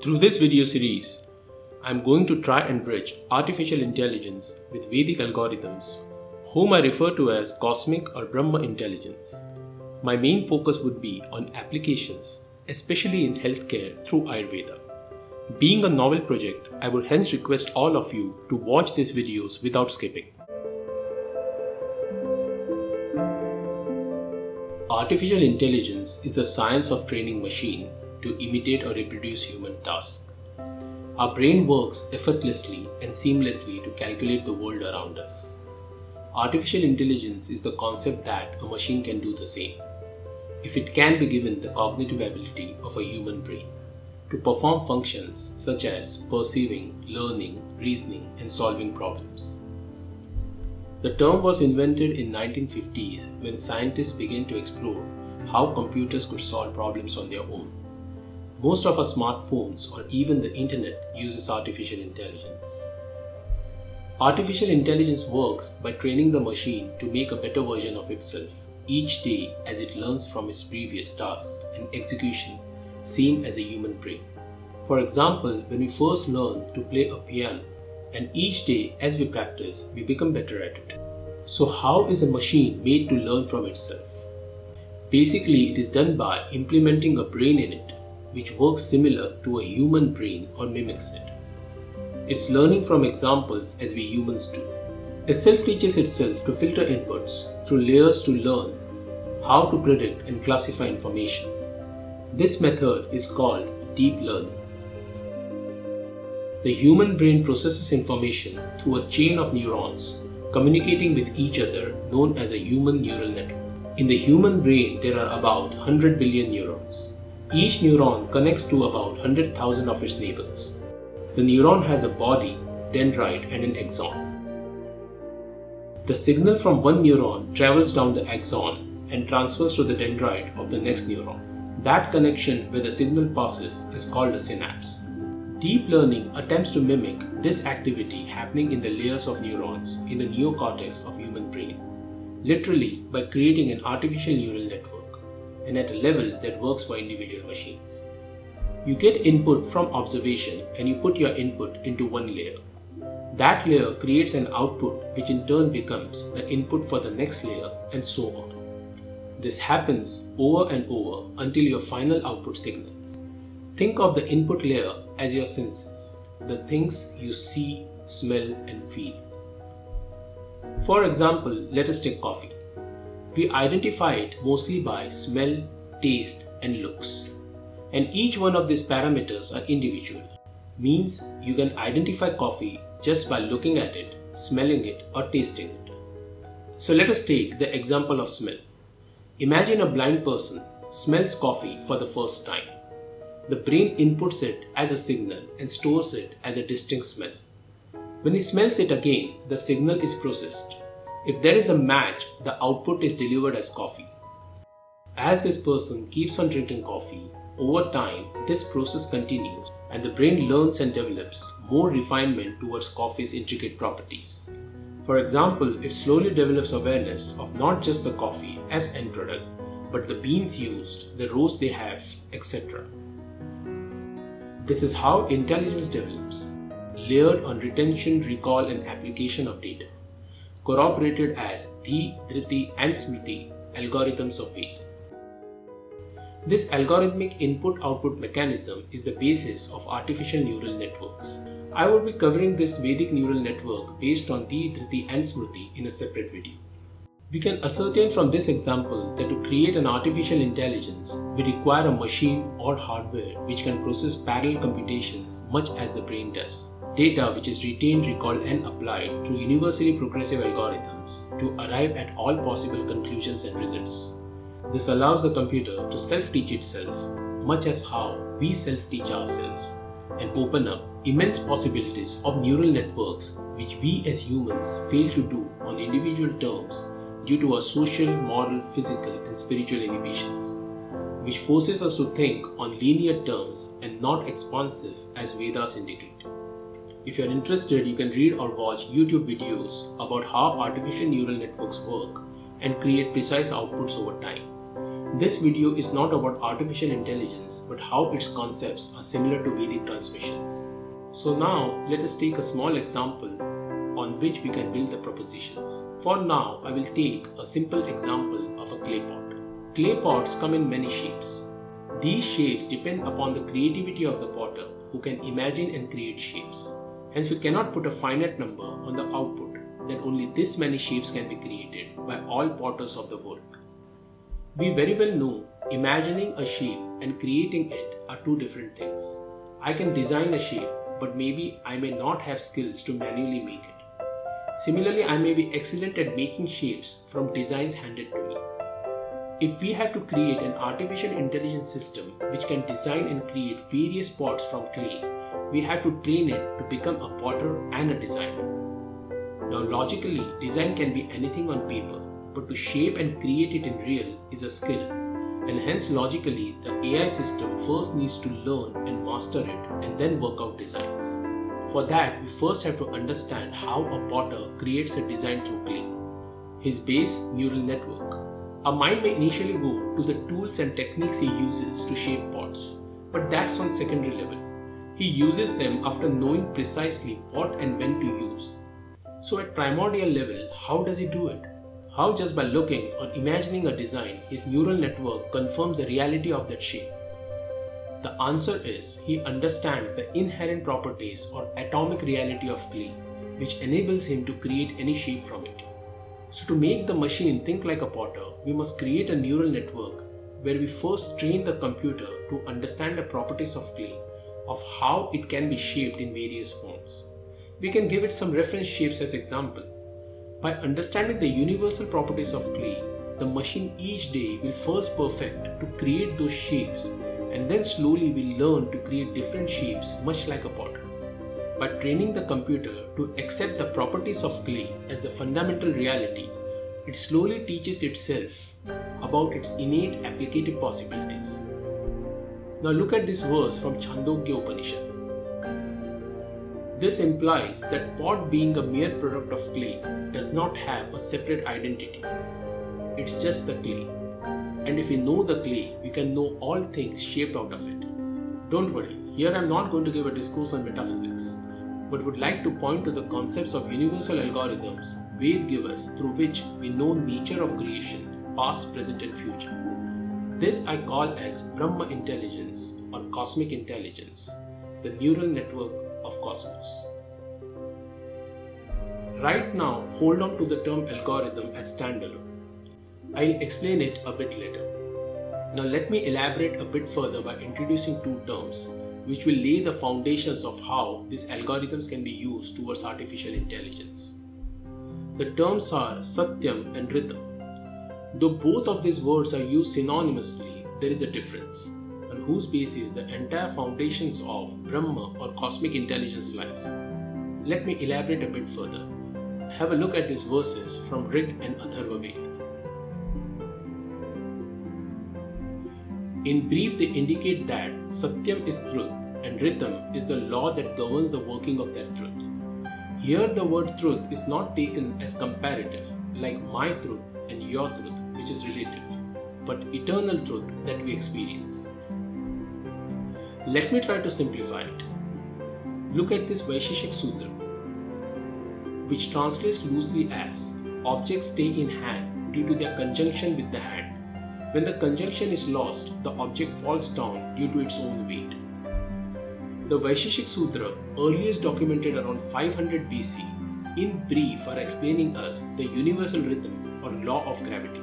Through this video series, I am going to try and bridge artificial intelligence with Vedic algorithms, whom I refer to as cosmic or Brahma intelligence. My main focus would be on applications, especially in healthcare through Ayurveda. Being a novel project, I would hence request all of you to watch these videos without skipping. Artificial intelligence is the science of training machine to imitate or reproduce human tasks. Our brain works effortlessly and seamlessly to calculate the world around us. Artificial intelligence is the concept that a machine can do the same, if it can be given the cognitive ability of a human brain to perform functions such as perceiving, learning, reasoning, and solving problems. The term was invented in 1950s when scientists began to explore how computers could solve problems on their own. Most of our smartphones or even the internet uses artificial intelligence. Artificial intelligence works by training the machine to make a better version of itself each day as it learns from its previous tasks and execution same as a human brain. For example, when we first learn to play a piano and each day as we practice we become better at it. So how is a machine made to learn from itself? Basically it is done by implementing a brain in it which works similar to a human brain or mimics it. It's learning from examples as we humans do. It self-teaches itself to filter inputs through layers to learn how to predict and classify information. This method is called deep learning. The human brain processes information through a chain of neurons communicating with each other known as a human neural network. In the human brain, there are about 100 billion neurons. Each neuron connects to about 100,000 of its neighbors. The neuron has a body, dendrite, and an axon. The signal from one neuron travels down the axon and transfers to the dendrite of the next neuron. That connection where the signal passes is called a synapse. Deep learning attempts to mimic this activity happening in the layers of neurons in the neocortex of human brain, literally by creating an artificial neural network and at a level that works for individual machines. You get input from observation and you put your input into one layer. That layer creates an output which in turn becomes the input for the next layer and so on. This happens over and over until your final output signal. Think of the input layer as your senses, the things you see, smell and feel. For example, let us take coffee. We identify it mostly by smell, taste, and looks. And each one of these parameters are individual. Means you can identify coffee just by looking at it, smelling it, or tasting it. So let us take the example of smell. Imagine a blind person smells coffee for the first time. The brain inputs it as a signal and stores it as a distinct smell. When he smells it again, the signal is processed if there is a match, the output is delivered as coffee. As this person keeps on drinking coffee, over time this process continues and the brain learns and develops more refinement towards coffee's intricate properties. For example, it slowly develops awareness of not just the coffee as end product, but the beans used, the roast they have, etc. This is how intelligence develops, layered on retention, recall, and application of data corroborated as Dhi, Dhriti and Smriti algorithms of Veda. This algorithmic input-output mechanism is the basis of artificial neural networks. I will be covering this Vedic neural network based on Dhi, Dhriti and Smriti in a separate video. We can ascertain from this example that to create an artificial intelligence, we require a machine or hardware which can process parallel computations much as the brain does data which is retained, recalled and applied through universally progressive algorithms to arrive at all possible conclusions and results. This allows the computer to self-teach itself much as how we self-teach ourselves and open up immense possibilities of neural networks which we as humans fail to do on individual terms due to our social, moral, physical and spiritual inhibitions, which forces us to think on linear terms and not expansive as Vedas indicate. If you're interested, you can read or watch YouTube videos about how artificial neural networks work and create precise outputs over time. This video is not about artificial intelligence but how its concepts are similar to Vedic transmissions. So now let us take a small example on which we can build the propositions. For now, I will take a simple example of a clay pot. Clay pots come in many shapes. These shapes depend upon the creativity of the potter who can imagine and create shapes. Hence, we cannot put a finite number on the output that only this many shapes can be created by all potters of the world. We very well know imagining a shape and creating it are two different things. I can design a shape, but maybe I may not have skills to manually make it. Similarly, I may be excellent at making shapes from designs handed to me. If we have to create an artificial intelligence system which can design and create various pots from clay, we have to train it to become a potter and a designer. Now, logically, design can be anything on paper, but to shape and create it in real is a skill, and hence, logically, the AI system first needs to learn and master it and then work out designs. For that, we first have to understand how a potter creates a design through clay. His base neural network. Our mind may initially go to the tools and techniques he uses to shape pots, but that's on secondary level. He uses them after knowing precisely what and when to use. So at primordial level, how does he do it? How just by looking or imagining a design, his neural network confirms the reality of that shape? The answer is he understands the inherent properties or atomic reality of clay, which enables him to create any shape from it. So, to make the machine think like a potter, we must create a neural network where we first train the computer to understand the properties of clay, of how it can be shaped in various forms. We can give it some reference shapes as example. By understanding the universal properties of clay, the machine each day will first perfect to create those shapes and then slowly will learn to create different shapes much like a potter. By training the computer to accept the properties of clay as the fundamental reality, it slowly teaches itself about its innate applicative possibilities. Now look at this verse from Chandogya Upanishad. This implies that pot being a mere product of clay does not have a separate identity. It's just the clay and if we know the clay, we can know all things shaped out of it. Don't worry, here I'm not going to give a discourse on metaphysics, but would like to point to the concepts of universal algorithms Ved give us through which we know nature of creation, past, present and future. This I call as Brahma intelligence or cosmic intelligence, the neural network of cosmos. Right now, hold on to the term algorithm as standalone. I'll explain it a bit later. Now let me elaborate a bit further by introducing two terms which will lay the foundations of how these algorithms can be used towards artificial intelligence. The terms are Satyam and Ritam. Though both of these words are used synonymously, there is a difference on whose basis the entire foundations of Brahma or cosmic intelligence lies. Let me elaborate a bit further. Have a look at these verses from Rig and Atharva Ved. In brief, they indicate that Satyam is truth and Ritam is the law that governs the working of that truth. Here, the word truth is not taken as comparative, like my truth and your truth, which is relative, but eternal truth that we experience. Let me try to simplify it. Look at this Vaisheshik Sutra, which translates loosely as objects stay in hand due to their conjunction with the hand when the conjunction is lost, the object falls down due to its own weight. The Vaisheshik Sutra, earliest documented around 500 BC, in brief are explaining us the universal rhythm or law of gravity,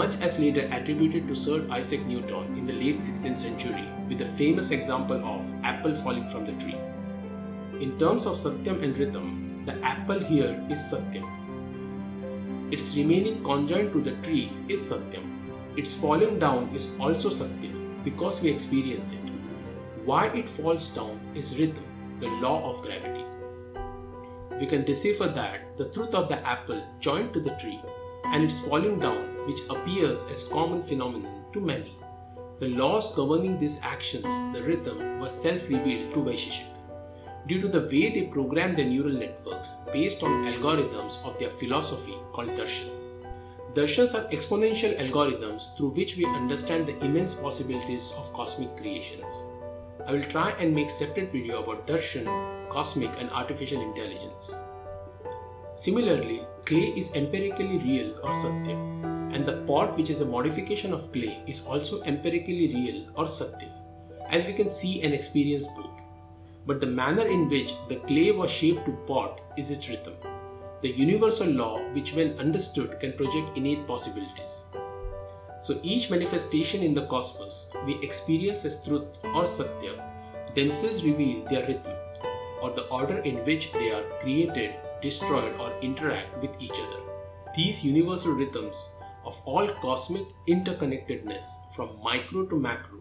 much as later attributed to Sir Isaac Newton in the late 16th century with the famous example of apple falling from the tree. In terms of Satyam and Ritam, the apple here is Satyam. Its remaining conjoined to the tree is Satyam its falling down is also Satya because we experience it. Why it falls down is Ritam, the law of gravity. We can decipher that the truth of the apple joined to the tree and its falling down which appears as common phenomenon to many. The laws governing these actions, the rhythm, was self-revealed to Vaisheshik due to the way they program their neural networks based on algorithms of their philosophy called darshan. Darshans are exponential algorithms through which we understand the immense possibilities of cosmic creations. I will try and make separate video about darshan, cosmic and artificial intelligence. Similarly, clay is empirically real or satya, and the pot which is a modification of clay is also empirically real or satya, as we can see and experience both. But the manner in which the clay was shaped to pot is its rhythm, the universal law which when understood can project innate possibilities. So each manifestation in the cosmos we experience as truth or satya themselves reveal their rhythm or the order in which they are created destroyed, or interact with each other. These universal rhythms of all cosmic interconnectedness from micro to macro,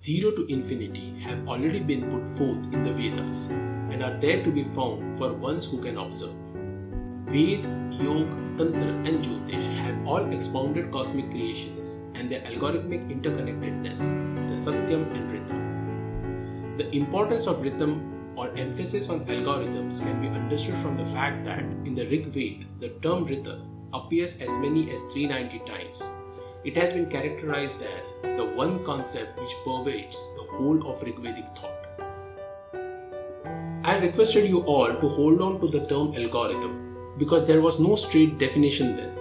zero to infinity, have already been put forth in the Vedas and are there to be found for ones who can observe. Ved, Yoga, Tantra, and Jyotish have all expounded cosmic creations and their algorithmic interconnectedness, the Satyam and Ritam. The importance of rhythm or emphasis on algorithms can be understood from the fact that in the Rig Veda, the term Rita appears as many as 390 times. It has been characterized as the one concept which pervades the whole of Rigvedic thought. I requested you all to hold on to the term algorithm because there was no straight definition then.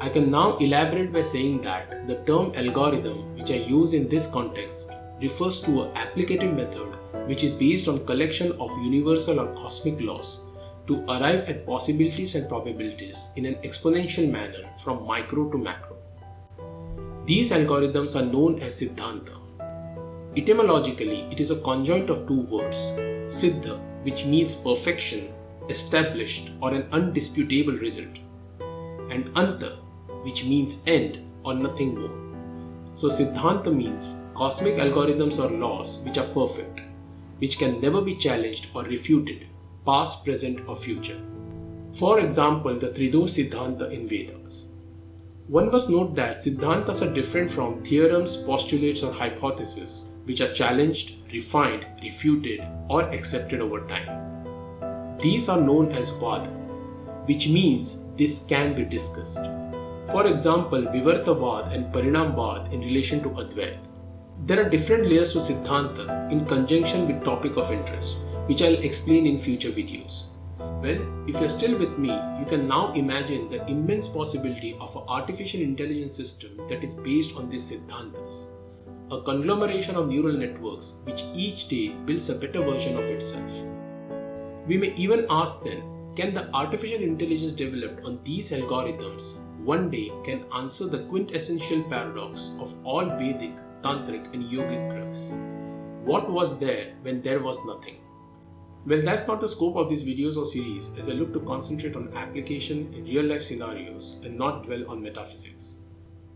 I can now elaborate by saying that the term algorithm, which I use in this context, refers to an applicative method which is based on collection of universal or cosmic laws to arrive at possibilities and probabilities in an exponential manner from micro to macro. These algorithms are known as Siddhanta. Etymologically, it is a conjoint of two words, Siddha, which means perfection, established, or an undisputable result, and Anta, which means end or nothing more. So, Siddhanta means cosmic algorithms or laws which are perfect, which can never be challenged or refuted, past, present, or future. For example, the Tridosh Siddhanta in Vedas. One must note that Siddhantas are different from theorems, postulates, or hypotheses, which are challenged, refined, refuted, or accepted over time. These are known as Vada, which means this can be discussed. For example, Vivartavad and Parinamvad in relation to Advaita. There are different layers to Siddhanta in conjunction with topic of interest, which I'll explain in future videos. Well, if you're still with me, you can now imagine the immense possibility of an artificial intelligence system that is based on these Siddhantas. A conglomeration of neural networks which each day builds a better version of itself. We may even ask then, can the artificial intelligence developed on these algorithms one day can answer the quintessential paradox of all Vedic tantric, and yogic crux. What was there when there was nothing? Well, that's not the scope of these videos or series as I look to concentrate on application in real life scenarios and not dwell on metaphysics.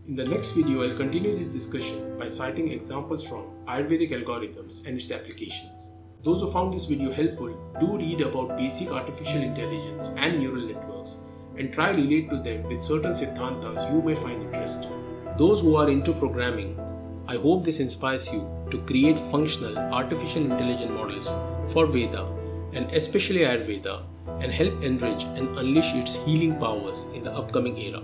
In the next video, I'll continue this discussion by citing examples from Ayurvedic algorithms and its applications. Those who found this video helpful, do read about basic artificial intelligence and neural networks and try relate to them with certain siddhantas you may find interesting. Those who are into programming I hope this inspires you to create functional artificial intelligence models for Veda and especially Ayurveda and help enrich and unleash its healing powers in the upcoming era.